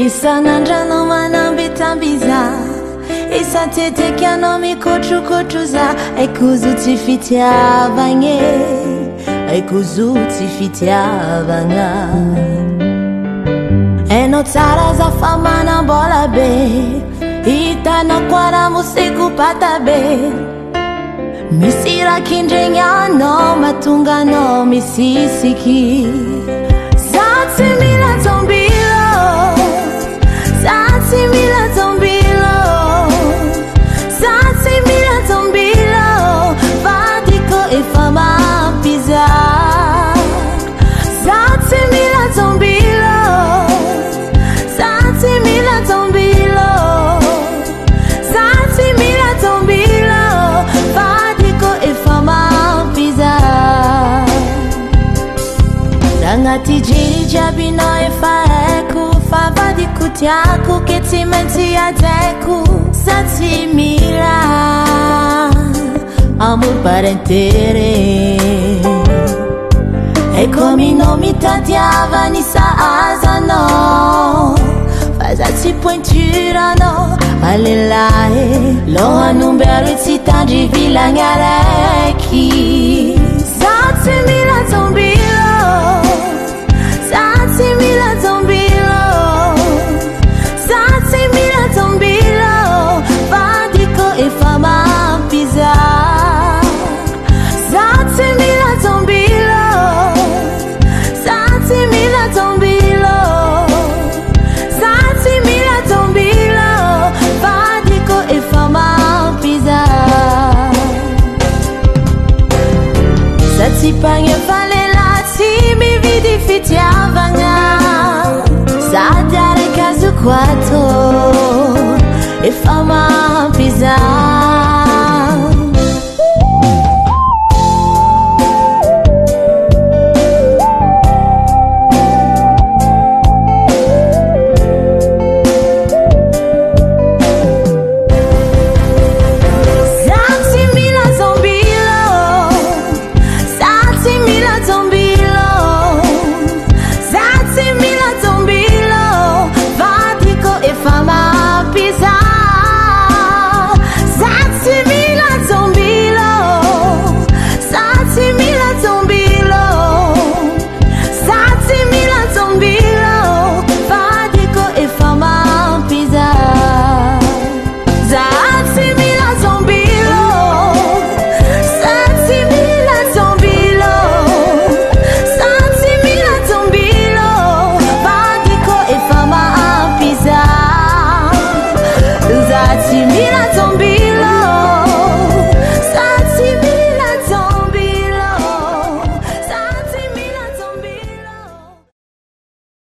isanandranao manambitambi za isa teteky anao mikotrokotroza aikozotsy fityavagne aikozotsy fitiavagna anao tsara za fa manambola be hitanao koaramoseko pata be misy rakindrenyanao matonga nao misysiky tigigiabino e fa ecu favadicutiacu che timetiadecu sazimila amur parentere ecominomitadiavani sa azano fazazi pointirano alelae lo a numberoizitadi vilanareci tipane falela timividifitiavanga sadara kazu quato